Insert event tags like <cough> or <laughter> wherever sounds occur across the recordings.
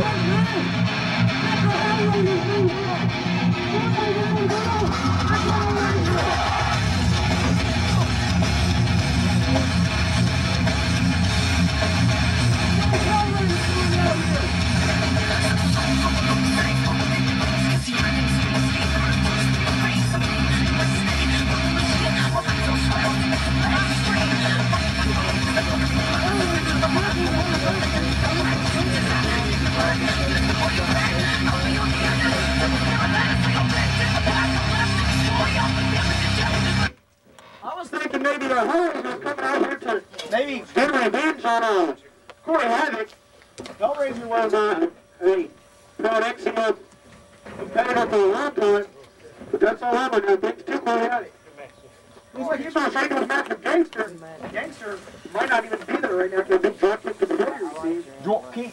I maybe the coming out here to maybe get revenge on uh, Corey Havic. HellRazor was uh, a proud excellent competitor for a long time, but that's all I'm gonna do. Thanks to Corey Havic. Looks like he's on a single match with Gangster. Gangster might not even be there right now for a big drop kick to the Warrior team. Drop kick.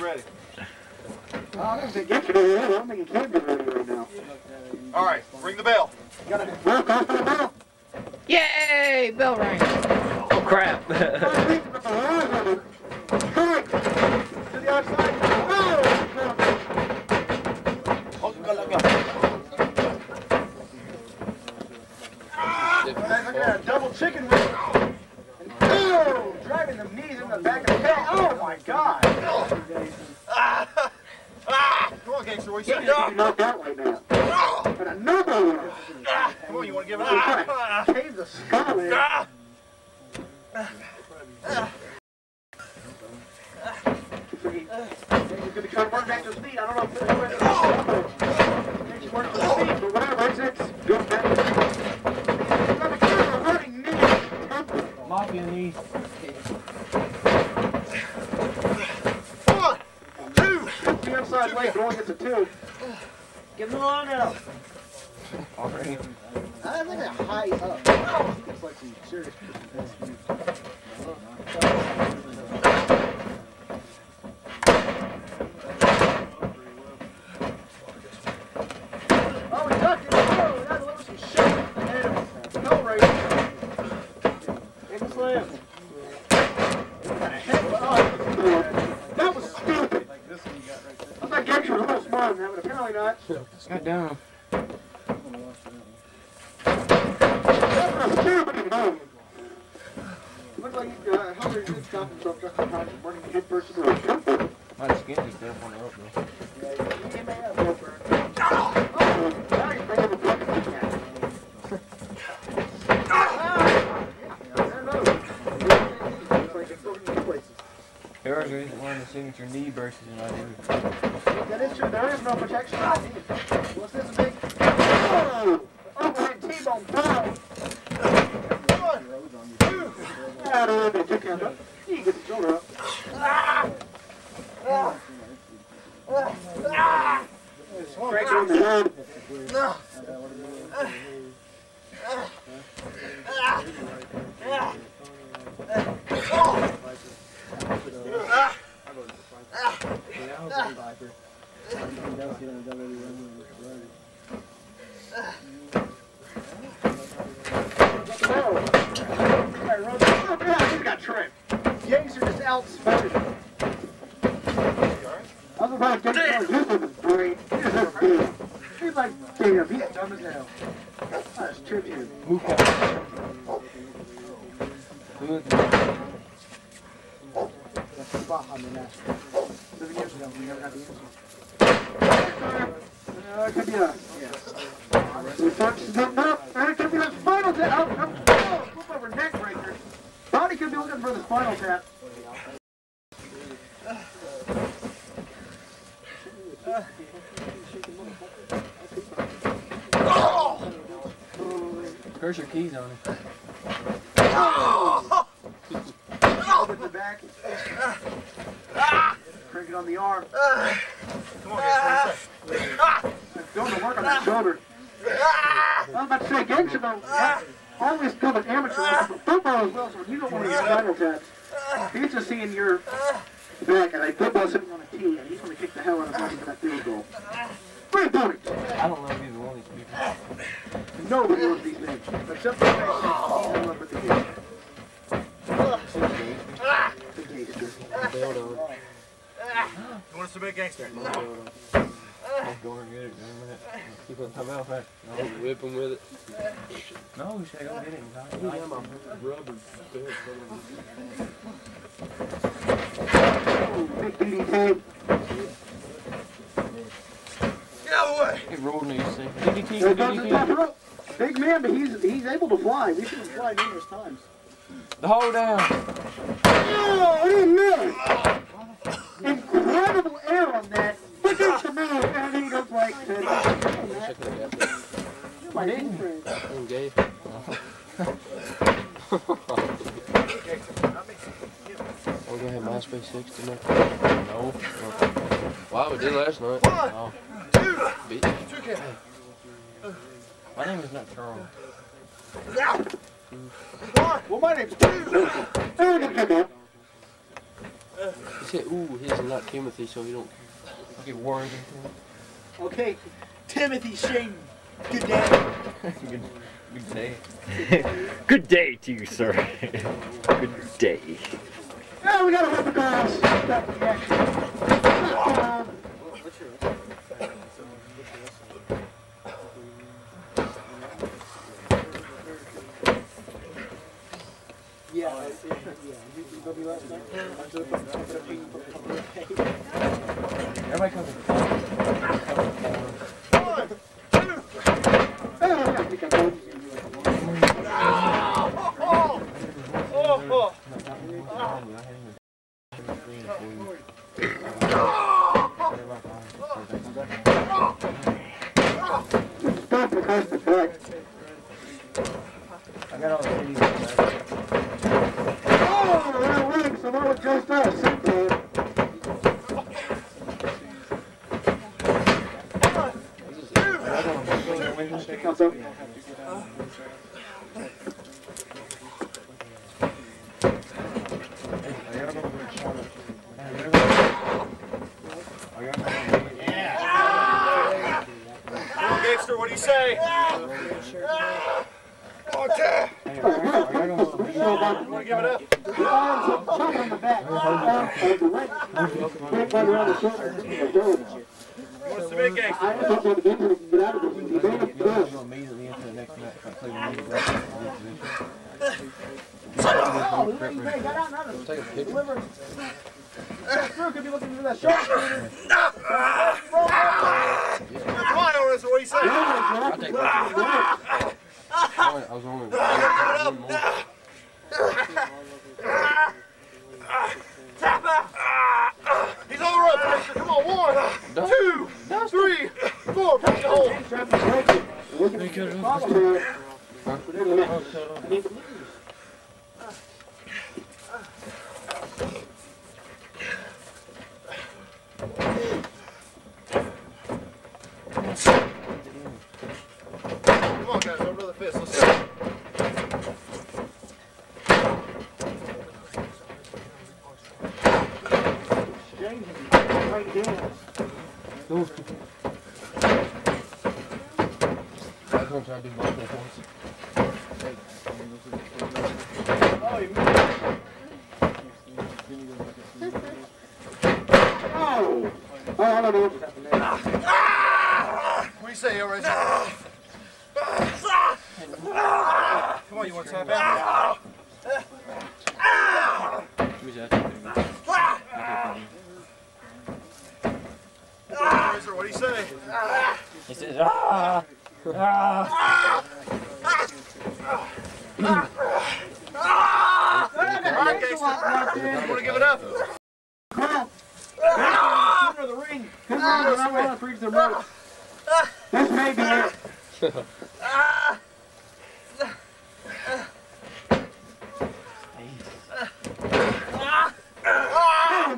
Ready. I don't think Gangster is ready. I don't think he can be ready right now. All right, ring the bell. Gotta work off the ball. Yay! Bell rang. Oh crap. <laughs> in the back of the head. Oh my God. Ah, ah, come on, gangster. What you say? You knocked out right now. And another one. Ah, come on, you want to give it up? trying to the skull in. Ah, He's gonna try to work back to his feet. I don't know if this way. He's working to his feet, but whatever. It's, it's good back. He's gonna give him a running knee. Mafia knees. one, two. The leg going into two. Give him a line out. Already. I think they're high up. It's like some serious. Oh, he ducked it. Oh, we gotta deliver some shit. And no race. Give him a slam. Oh, That was stupid. I thought Gangster was a little smarter than that, but apparently not. God damn. That was a stupid move. Looked like uh, Howard did stop himself just in time from running head into a temple. My skin is deaf on the up though. He may have no burn. Oh, now you're bringing the bucket to that. Ah! Yeah, I don't know. It's like it's broken in two places. Yours is one of the signature knee bursts and I do. That is true. There is no protection on these. What's this big? Oh! Overhead T-bone pow! One, two. Yeah, I don't know. Two count. You get the shoulder up. Break on the head. Oh, God, he got tripped. Gangster just outsmarted had. That's the spot on the net. Seven years ago, we never got the answer. Uh, it could be a. We touched something up. And it could be the spinal tap. Oh, oh, oh, flip over neck breaker. Body could be looking for the spinal tap. Curse your keys on it. Oh! With the back. Crank it on the arm. Ah. Come on, gangster. What you say? Going to work on that shoulder. Ah. I was about to say, gangster though, ah. I always come an amateur, but football as well, so you don't want to get spinal taps. He's just seeing your back and a football sitting on a tee, and he's going to kick the hell out of Buddy for that field goal. Great point. I don't know either one of these people. Nobody wants these names. Except for the next one. He's the one with the kid. The gangster. Bailed on. You want us to be a gangster? I'm going to get it. Keep on come out back. I'll whip him with it. No, shit, go get it. I got my rubber belt. Oh, big beating tape. Get out of the way! It rolled me, you see. DDT, There comes the top DDT. rope. Big man, but he's he's able to fly. We should have fly numerous times. The hold down. Oh, what a minute! Sixty now? No. Wow, we did last night. One, oh. two, Beat. two K. My name is not Charles. Now. Well, my name's two. He said, ooh, he's not Timothy, so you don't get worried. Okay, Timothy Shane, good day. good, good day. <laughs> good day to you, sir. <laughs> good day. Oh, we whip the girls. Stop the action. Um, Yeah, I see. Yeah, you, you go be last night. I took a couple of things, a couple of things. Everybody comes in. Oh, I think I told you. Oh, Stop the cost of fact. I got all the CDs back. Oh, that rings, so that was just us. Sit there. Comes up. Come on, gangster, what do you say? Okay. Want to give it up? Arms on the back. Arms, the leg, leg right around the shoulder. You want us to be a gangster? I just want to get him to get out of this. He's very Go good. immediately into the next match. I play the music back in the position. Oh, look at him, he got out and take a picture. Could be looking for that sharpshooter. Ah! Come on, Otis, what do you say? I'll take one. I was only one more. He's on the rope, gangster. Come on, one, two, three, four. Take the hole. Thank hold. Come on, guys, over to the fist. Let's go. James is right down. Do both at. Oh! Oh, I don't what do you say, Otis? Come on, you want to tap out? What do you say? He says, ah! All right, gangster. You want to give it up? Come the ring. I want to reach the rope. This may be it.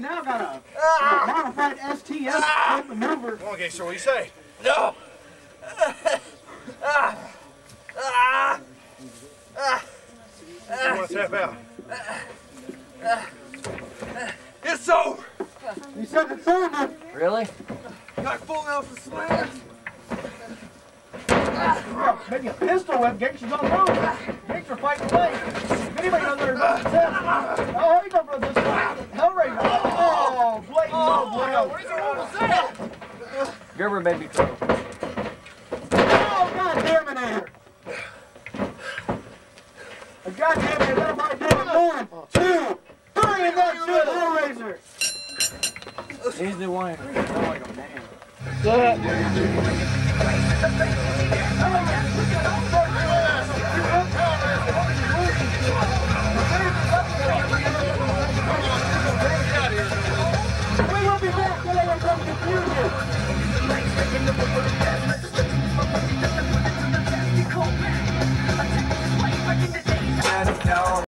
Now got a, modified type of number. Come what do you say? No! You want to tap out? Yes, It's over. You said it's over. Really? Got full Nelson slam. Yeah, maybe a pistol whip. Gangster's on the move. Gangster fighting away. If anybody knows where he's test. Oh, he don't go this way. HellRazor. Oh, blatant oh, no What is it? What was that? Gerber made me trouble. Oh, God damn it, Aaron. God damn it, that might do it. One, two, three, and that's it, HellRazor. He's the one. Oh,